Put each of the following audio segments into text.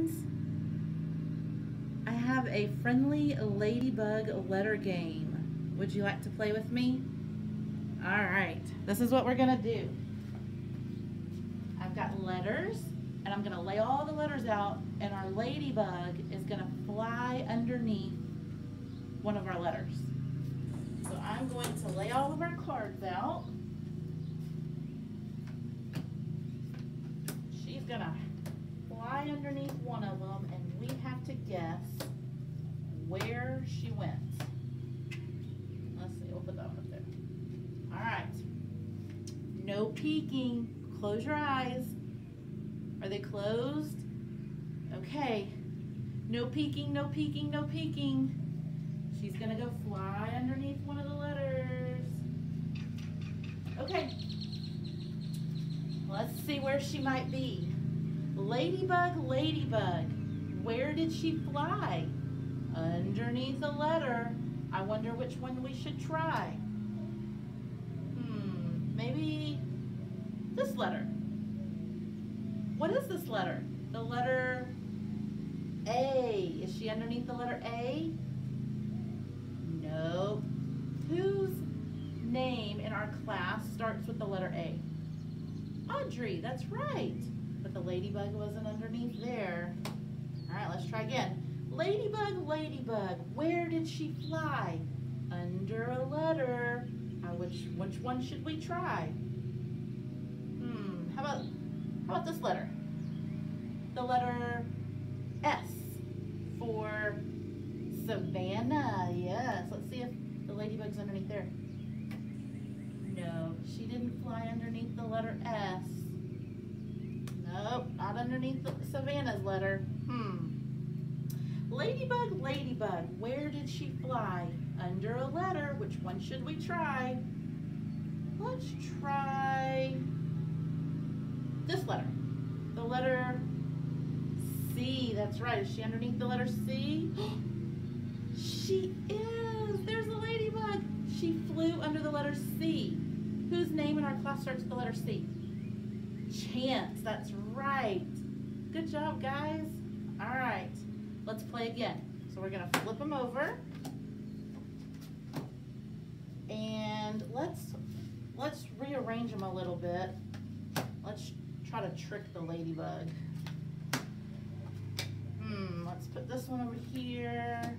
friends. I have a friendly ladybug letter game. Would you like to play with me? All right, this is what we're gonna do. I've got letters, and I'm gonna lay all the letters out, and our ladybug is gonna fly underneath one of our letters. So I'm going to lay all of our cards out. She's gonna one of them and we have to guess where she went. Let's see, we'll put that one up there. All right. No peeking. Close your eyes. Are they closed? Okay. No peeking, no peeking, no peeking. She's gonna go fly underneath one of the letters. Okay. Let's see where she might be. Ladybug, ladybug, where did she fly? Underneath a letter. I wonder which one we should try. Hmm, maybe this letter. What is this letter? The letter A. Is she underneath the letter A? No. Whose name in our class starts with the letter A? Audrey, that's right. But the ladybug wasn't underneath there. All right, let's try again. Ladybug, ladybug, where did she fly? Under a letter. Uh, which which one should we try? Hmm, how about how about this letter? The letter S for Savannah. Yes. Let's see if the ladybug's underneath there. No, she didn't fly underneath the letter S. Nope, not underneath Savannah's letter. Hmm. Ladybug, ladybug, where did she fly? Under a letter. Which one should we try? Let's try this letter. The letter C. That's right. Is she underneath the letter C? she is. There's a ladybug. She flew under the letter C. Whose name in our class starts with the letter C? Chance. That's right. Good job, guys. All right. Let's play again. So we're to flip them over. And let's let's rearrange them a little bit. Let's try to trick the ladybug. Hmm, let's put this one over here.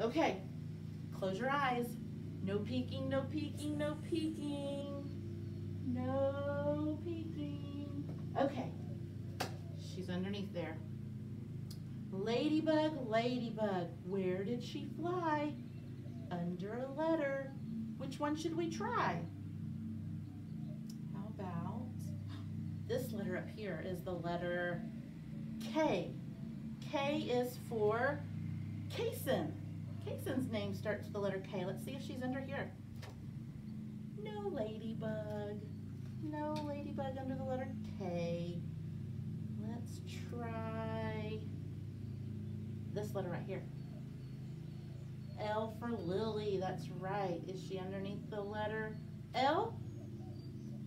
Okay, close your eyes. No peeking, no peeking, no peeking. No peeking. Okay, she's underneath there. Ladybug, ladybug, where did she fly? Under a letter. Which one should we try? How about this letter up here is the letter K. K is for Kason. Kason's name starts with the letter K. Let's see if she's under here. No ladybug. No ladybug under the letter K. Let's try this letter right here. L for Lily, that's right. Is she underneath the letter L?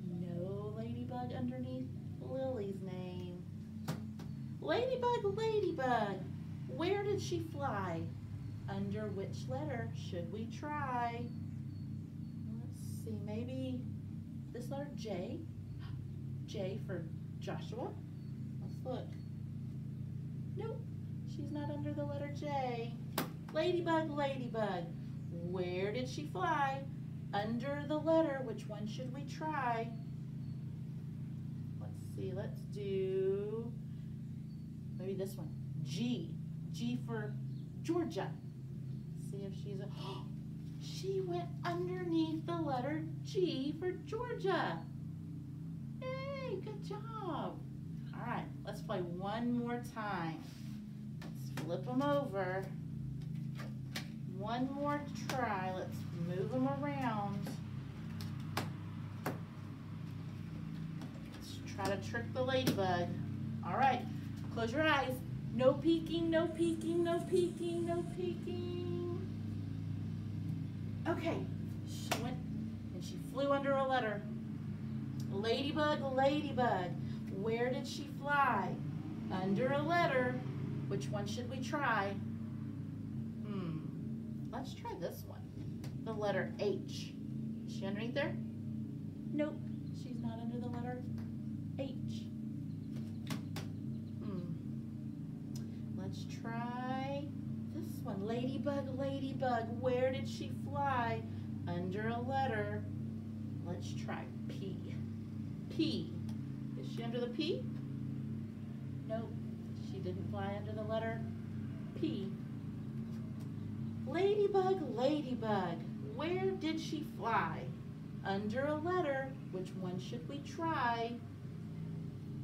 No ladybug underneath Lily's name. Ladybug, ladybug, where did she fly? Under which letter should we try? Let's see, maybe this letter J. J for Joshua. Let's look. Nope, she's not under the letter J. Ladybug, ladybug, where did she fly? Under the letter, which one should we try? Let's see, let's do maybe this one. G. G for Georgia. See if she's a, she went underneath the letter G for Georgia. Hey, good job. All right, let's play one more time. Let's flip them over. One more try. Let's move them around. Let's try to trick the ladybug. All right, close your eyes. No peeking, no peeking, no peeking, no peeking. Okay, she went and she flew under a letter. Ladybug, ladybug, where did she fly? under a letter. Which one should we try? Hmm, let's try this one. The letter H. Is she underneath there? Nope, she's not under the letter H. Hmm. Let's try this one. Ladybug, where did she fly? Under a letter. Let's try P. P. Is she under the P? Nope, she didn't fly under the letter P. Ladybug, ladybug, where did she fly? Under a letter. Which one should we try?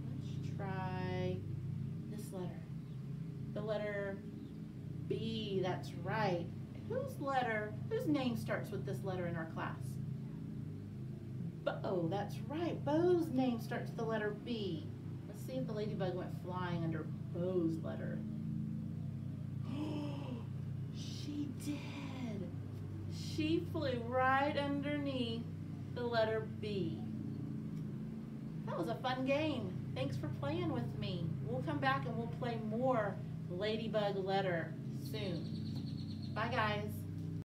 Let's try this letter. The letter B, that's right. Whose letter, whose name starts with this letter in our class? Bo, that's right. Bo's name starts with the letter B. Let's see if the ladybug went flying under Bo's letter. she did. She flew right underneath the letter B. That was a fun game. Thanks for playing with me. We'll come back and we'll play more Ladybug Letter soon. Bye guys.